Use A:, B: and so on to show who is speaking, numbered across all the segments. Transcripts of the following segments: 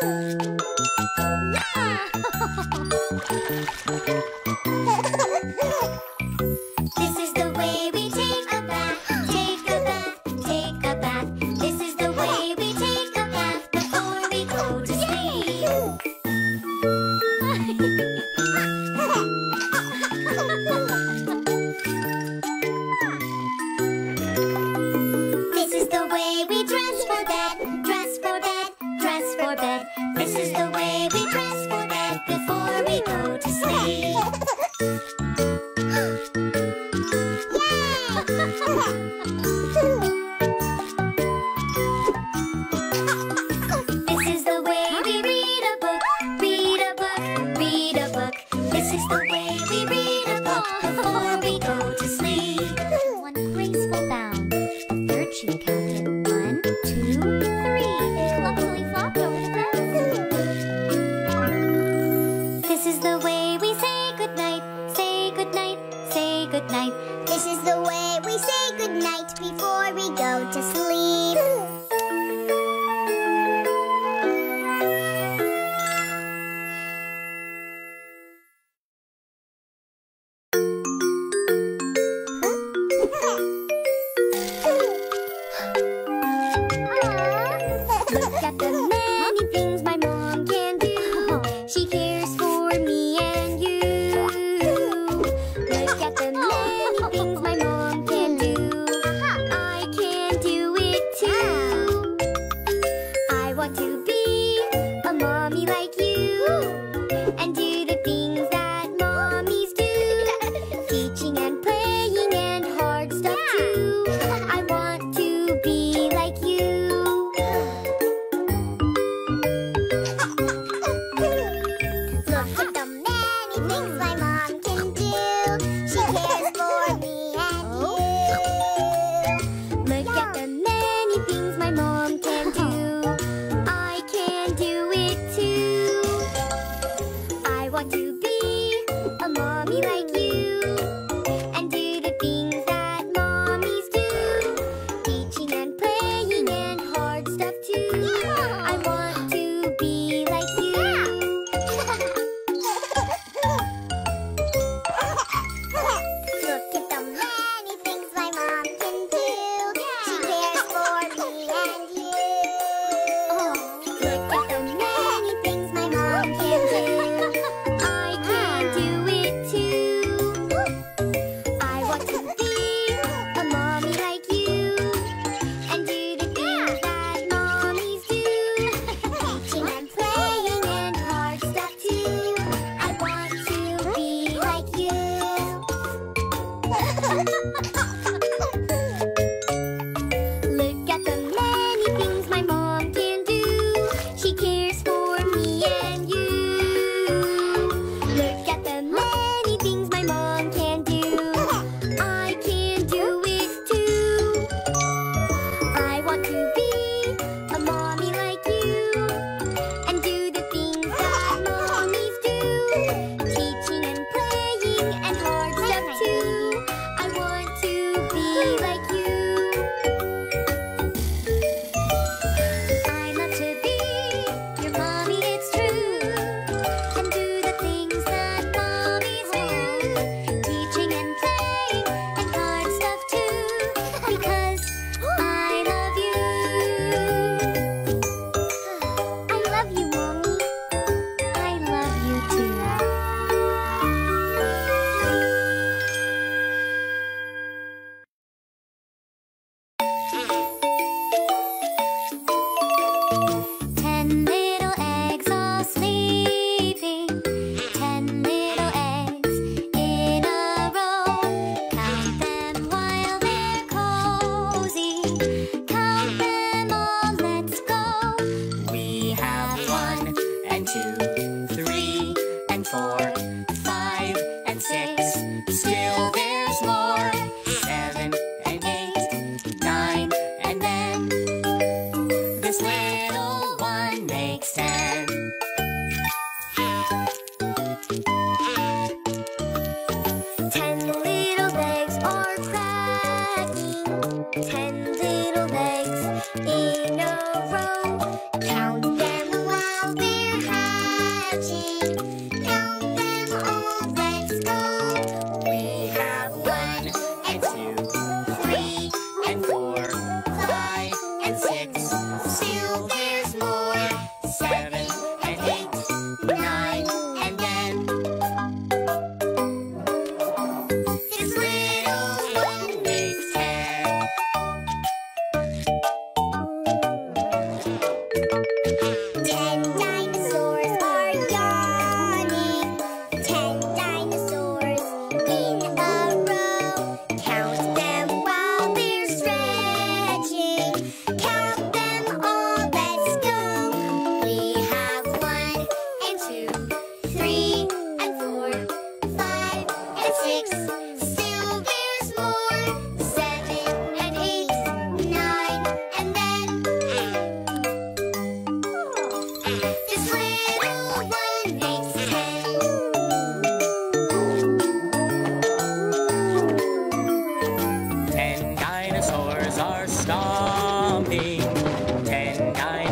A: う
B: ん。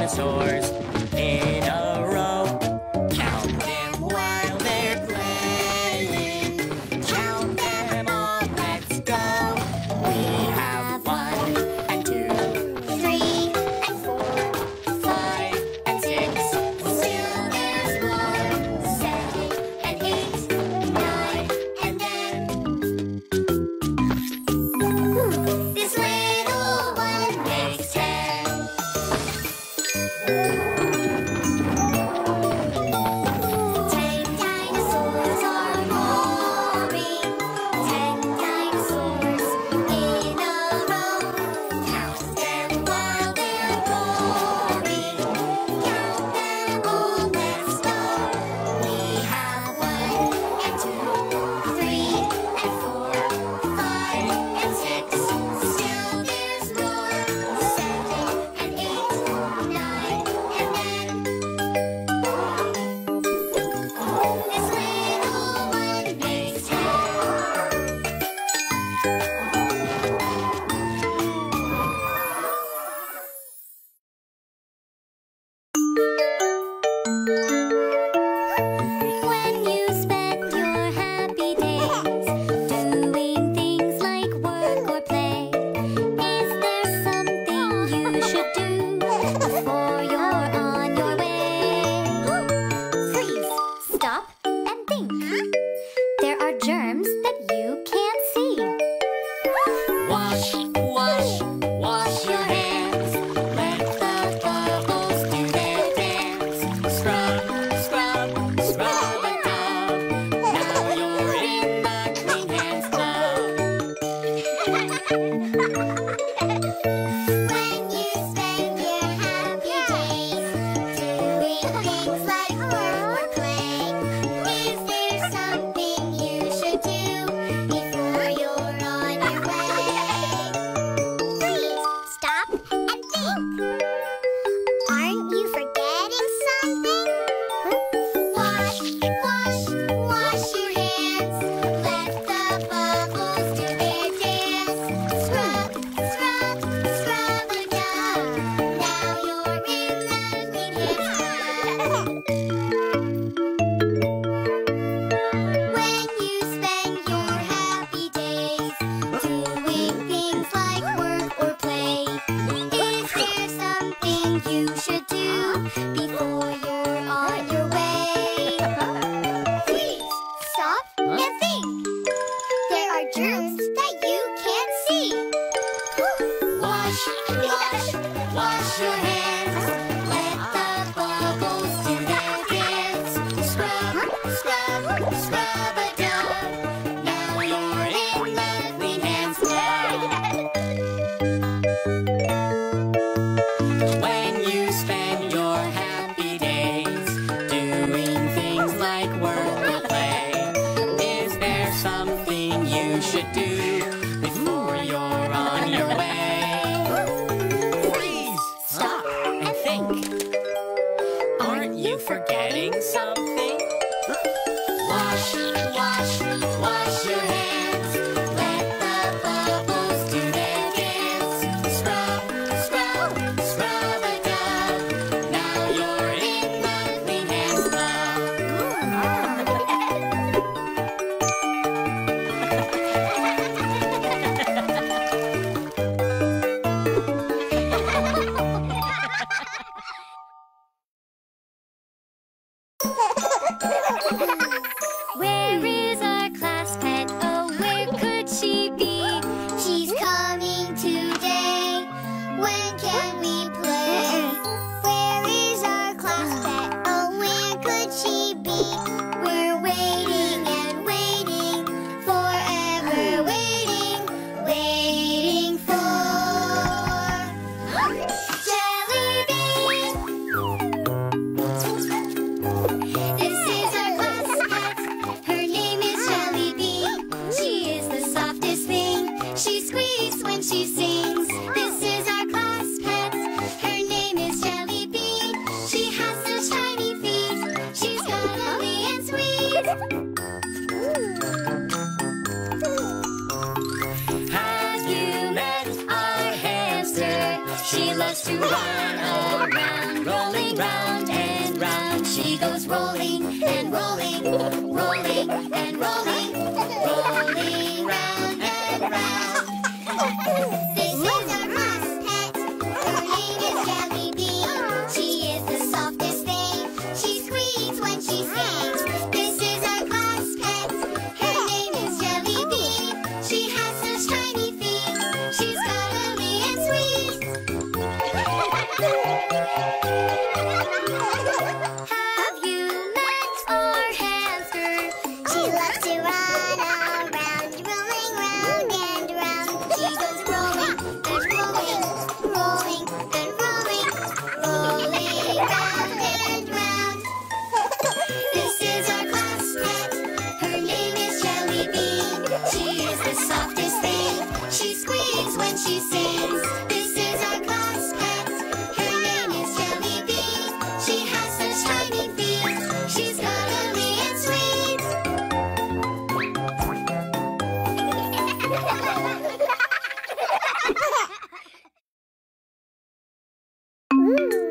B: Dinosaurs
A: Wash, Mm.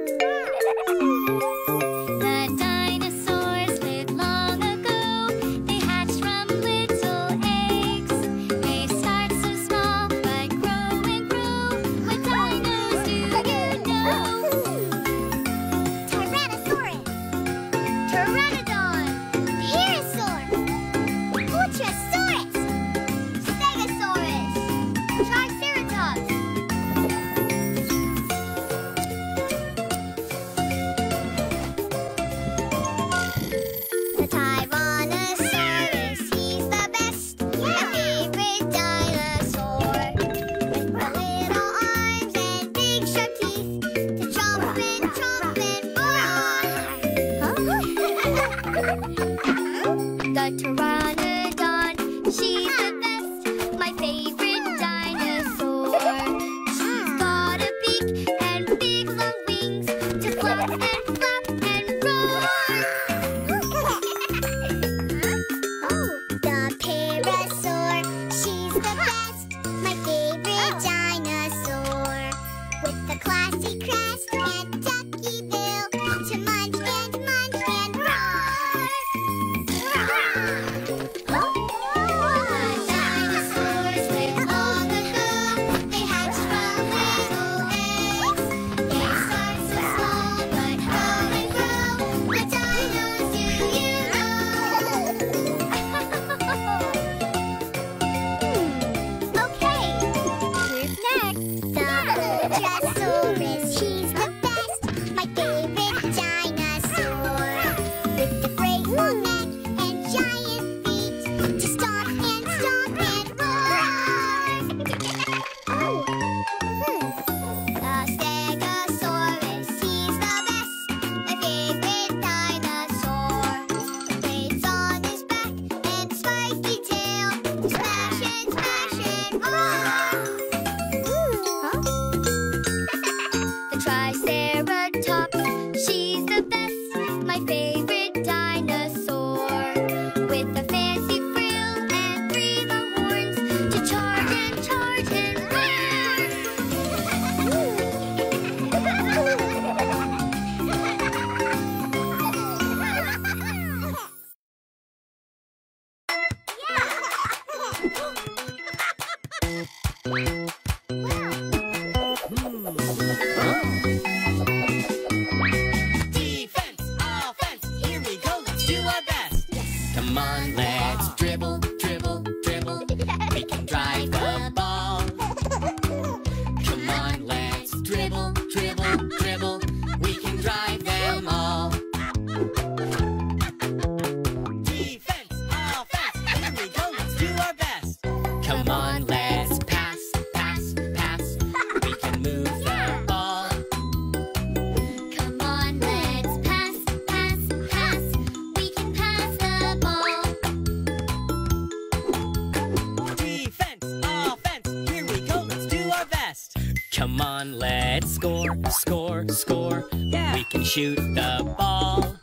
A: ball.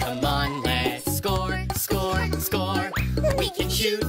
A: Come on, let's score, score, score. We can shoot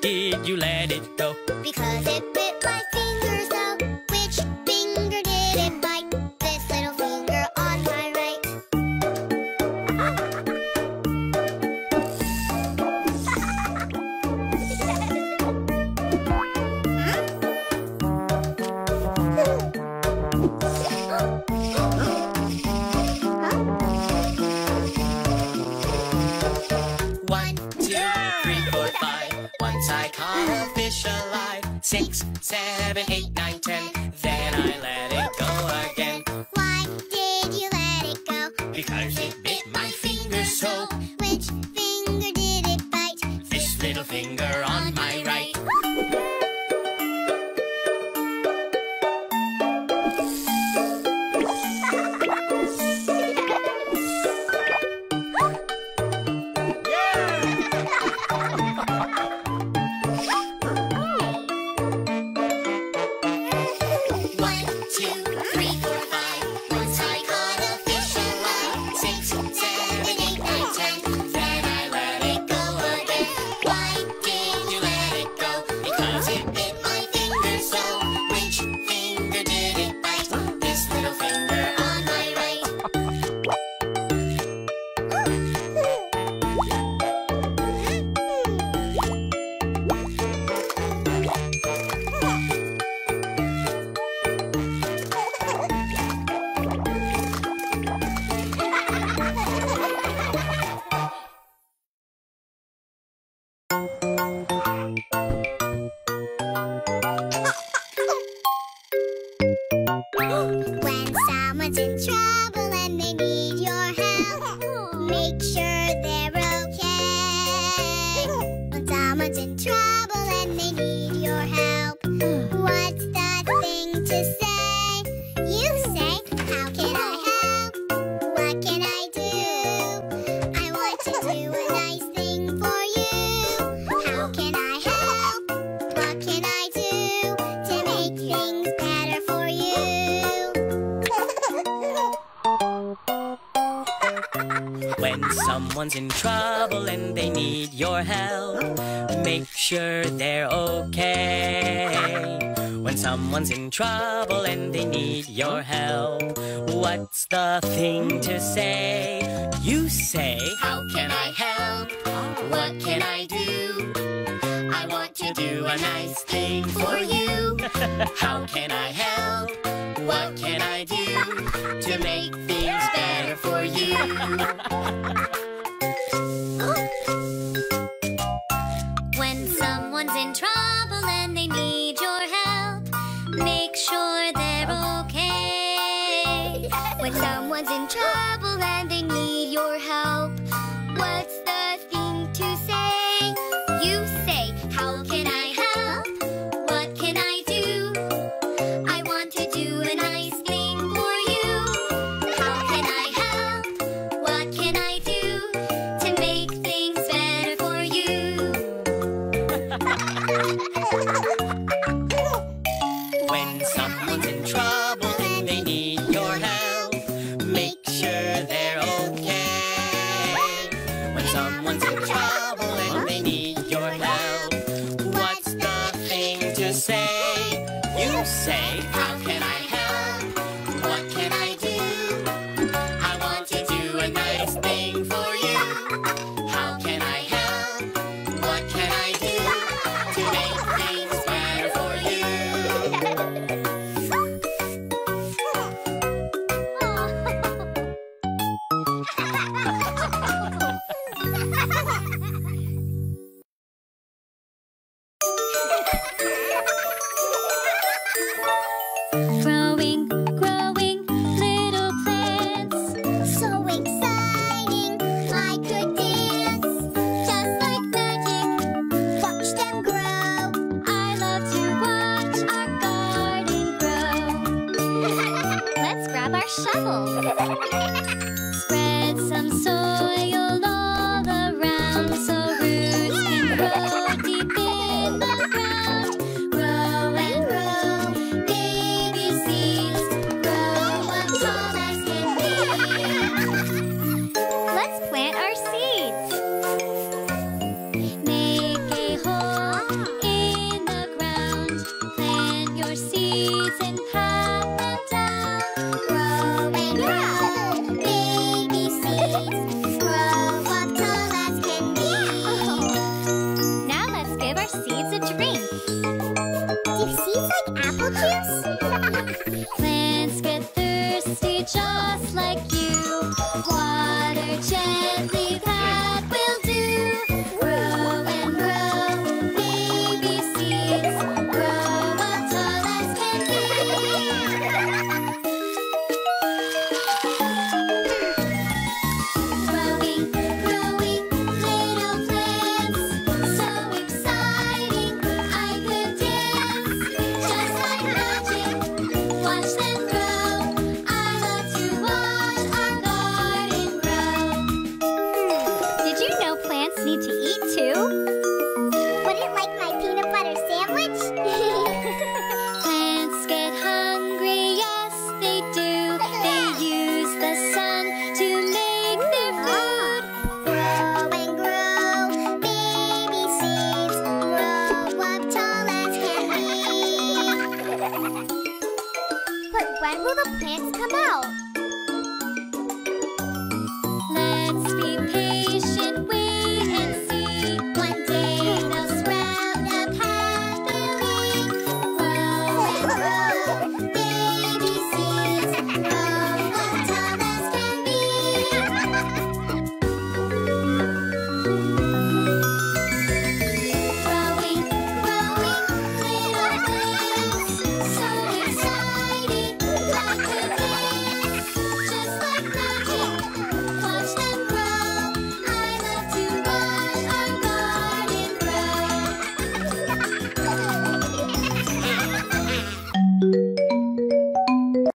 B: Did you let it go?
A: Because it bit my feet. You say, How can I help? What can I do? I want to do a nice thing for you. How can I help? What can I do to make things better for you?
B: When someone's in trouble. the
C: plants come out?